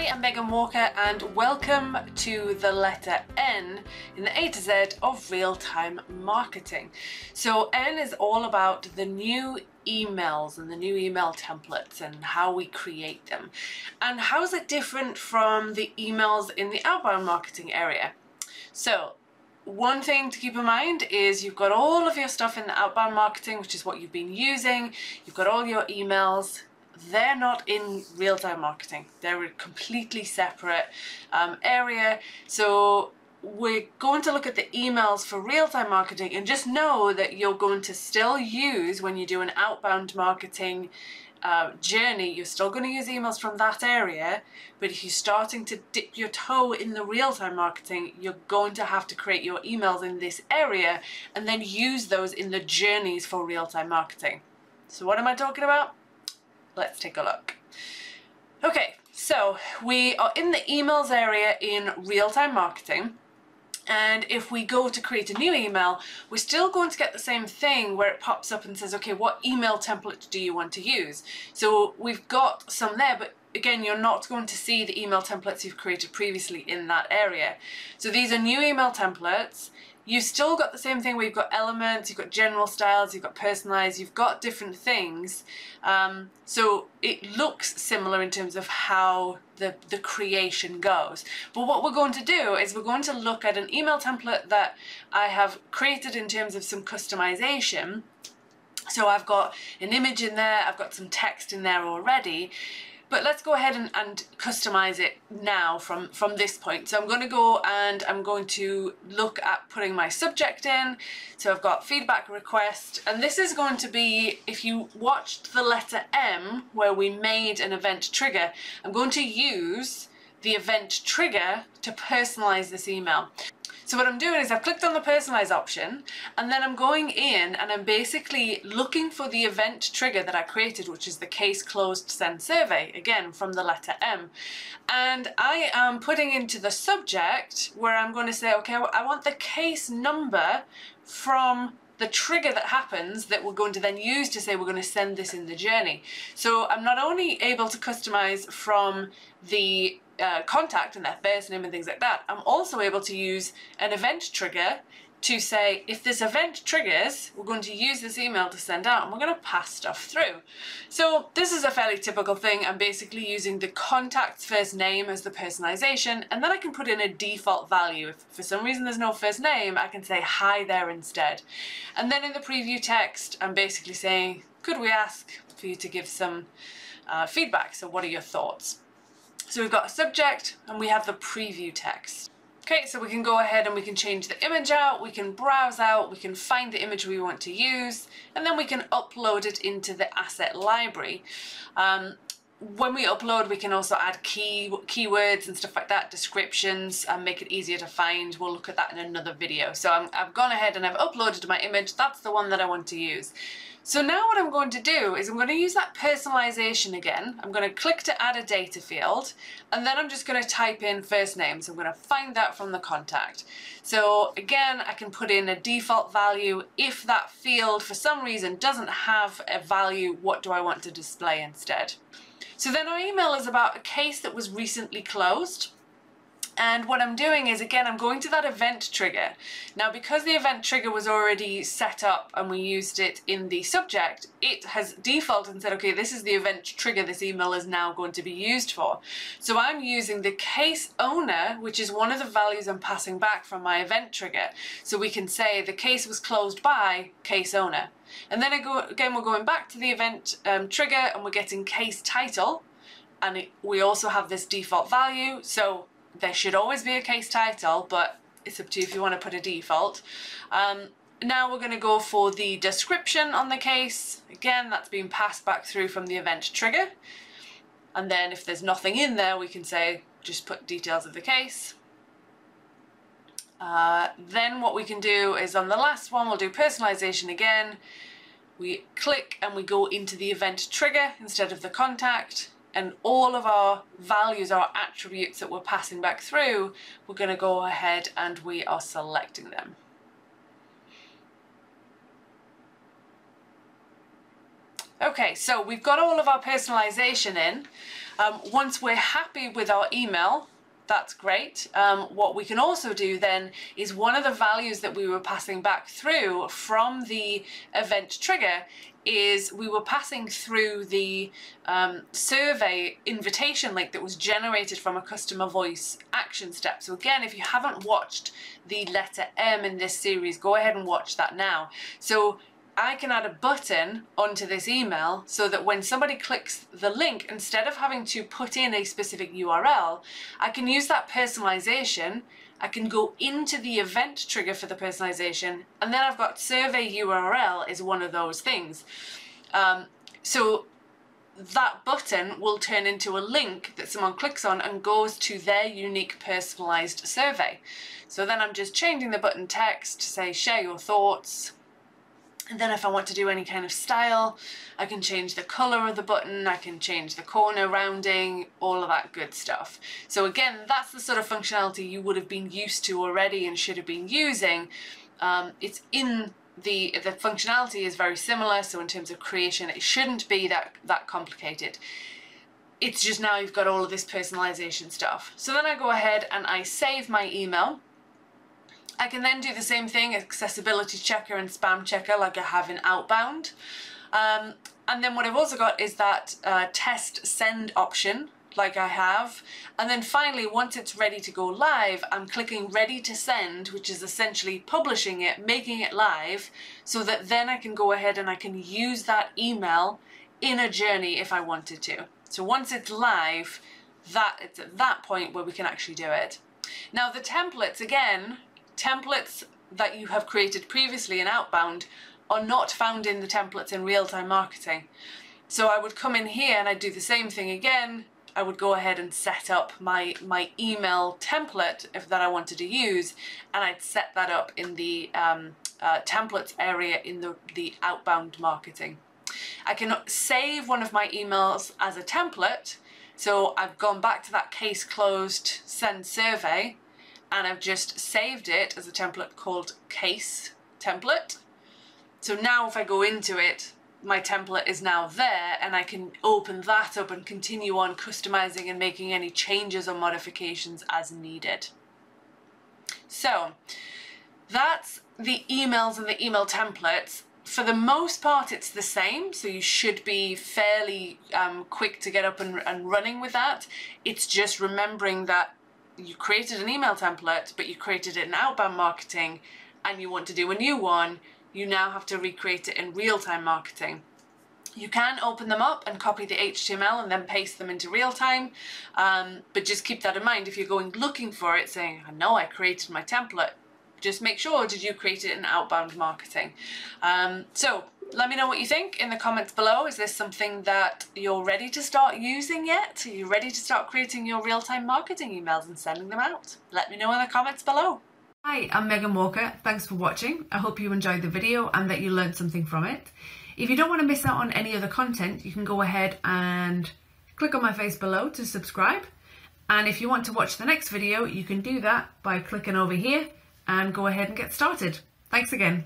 I am Megan Walker and welcome to the letter N in the A to Z of real-time marketing. So N is all about the new emails and the new email templates and how we create them. And how is it different from the emails in the outbound marketing area? So one thing to keep in mind is you've got all of your stuff in the outbound marketing, which is what you've been using. You've got all your emails, they're not in real-time marketing. They're a completely separate um, area. So we're going to look at the emails for real-time marketing and just know that you're going to still use when you do an outbound marketing uh, journey, you're still going to use emails from that area, but if you're starting to dip your toe in the real-time marketing, you're going to have to create your emails in this area and then use those in the journeys for real-time marketing. So what am I talking about? Let's take a look. Okay, so we are in the emails area in real-time marketing. And if we go to create a new email, we're still going to get the same thing where it pops up and says, okay, what email template do you want to use? So we've got some there, but again, you're not going to see the email templates you've created previously in that area. So these are new email templates you've still got the same thing where you've got elements, you've got general styles, you've got personalized, you've got different things. Um, so it looks similar in terms of how the, the creation goes. But what we're going to do is we're going to look at an email template that I have created in terms of some customization. So I've got an image in there, I've got some text in there already. But let's go ahead and, and customize it now from, from this point. So I'm going to go and I'm going to look at putting my subject in. So I've got feedback request and this is going to be, if you watched the letter M where we made an event trigger, I'm going to use the event trigger to personalize this email. So what I'm doing is I've clicked on the personalize option and then I'm going in and I'm basically looking for the event trigger that I created, which is the case closed send survey, again from the letter M. And I am putting into the subject where I'm going to say, okay, I want the case number from the trigger that happens that we're going to then use to say we're going to send this in the journey. So I'm not only able to customize from the uh, contact and their first name and things like that, I'm also able to use an event trigger to say if this event triggers, we're going to use this email to send out and we're going to pass stuff through. So this is a fairly typical thing. I'm basically using the contact's first name as the personalization and then I can put in a default value. If for some reason there's no first name, I can say hi there instead. And then in the preview text, I'm basically saying, could we ask for you to give some uh, feedback? So what are your thoughts? So we've got a subject and we have the preview text. Okay, so we can go ahead and we can change the image out, we can browse out, we can find the image we want to use, and then we can upload it into the asset library. Um, when we upload, we can also add key keywords and stuff like that, descriptions, and make it easier to find. We'll look at that in another video. So i have gone ahead and I've uploaded my image. That's the one that I want to use. So now what I'm going to do is I'm going to use that personalization again. I'm going to click to add a data field and then I'm just going to type in first name. So I'm going to find that from the contact. So again, I can put in a default value. If that field for some reason doesn't have a value, what do I want to display instead? So then our email is about a case that was recently closed. And what I'm doing is, again, I'm going to that event trigger. Now, because the event trigger was already set up and we used it in the subject, it has defaulted and said, okay, this is the event trigger this email is now going to be used for. So I'm using the case owner, which is one of the values I'm passing back from my event trigger. So we can say the case was closed by case owner. And then again, we're going back to the event um, trigger and we're getting case title. And it, we also have this default value. So there should always be a case title, but it's up to you if you want to put a default. Um, now we're going to go for the description on the case. Again, that's been passed back through from the event trigger. And then if there's nothing in there, we can say, just put details of the case. Uh, then what we can do is on the last one, we'll do personalization again. We click and we go into the event trigger instead of the contact and all of our values, our attributes that we're passing back through, we're going to go ahead and we are selecting them. Okay, so we've got all of our personalization in. Um, once we're happy with our email, that's great. Um, what we can also do then is one of the values that we were passing back through from the event trigger is we were passing through the um, survey invitation link that was generated from a customer voice action step. So again, if you haven't watched the letter M in this series, go ahead and watch that now. So I can add a button onto this email so that when somebody clicks the link, instead of having to put in a specific URL, I can use that personalization. I can go into the event trigger for the personalization, and then I've got survey URL is one of those things. Um, so that button will turn into a link that someone clicks on and goes to their unique personalized survey. So then I'm just changing the button text to say share your thoughts, and then if I want to do any kind of style, I can change the color of the button, I can change the corner rounding, all of that good stuff. So again, that's the sort of functionality you would have been used to already and should have been using. Um, it's in the, the functionality is very similar, so in terms of creation, it shouldn't be that, that complicated. It's just now you've got all of this personalization stuff. So then I go ahead and I save my email I can then do the same thing, accessibility checker and spam checker like I have in Outbound. Um, and then what I've also got is that uh, test send option like I have. And then finally, once it's ready to go live, I'm clicking ready to send, which is essentially publishing it, making it live, so that then I can go ahead and I can use that email in a journey if I wanted to. So once it's live, that it's at that point where we can actually do it. Now the templates, again, templates that you have created previously in Outbound are not found in the templates in real-time marketing. So I would come in here and I'd do the same thing again. I would go ahead and set up my, my email template if that I wanted to use and I'd set that up in the um, uh, templates area in the, the outbound marketing. I can save one of my emails as a template so I've gone back to that case closed send survey and I've just saved it as a template called case template. So now if I go into it, my template is now there and I can open that up and continue on customizing and making any changes or modifications as needed. So that's the emails and the email templates. For the most part, it's the same, so you should be fairly um, quick to get up and, and running with that. It's just remembering that you created an email template, but you created it in outbound marketing and you want to do a new one, you now have to recreate it in real-time marketing. You can open them up and copy the HTML and then paste them into real time, um, but just keep that in mind. If you're going looking for it, saying, I know I created my template, just make sure, did you create it in outbound marketing? Um, so let me know what you think in the comments below. Is this something that you're ready to start using yet? Are you ready to start creating your real-time marketing emails and sending them out? Let me know in the comments below. Hi, I'm Megan Walker. Thanks for watching. I hope you enjoyed the video and that you learned something from it. If you don't want to miss out on any other content, you can go ahead and click on my face below to subscribe. And if you want to watch the next video, you can do that by clicking over here and go ahead and get started. Thanks again.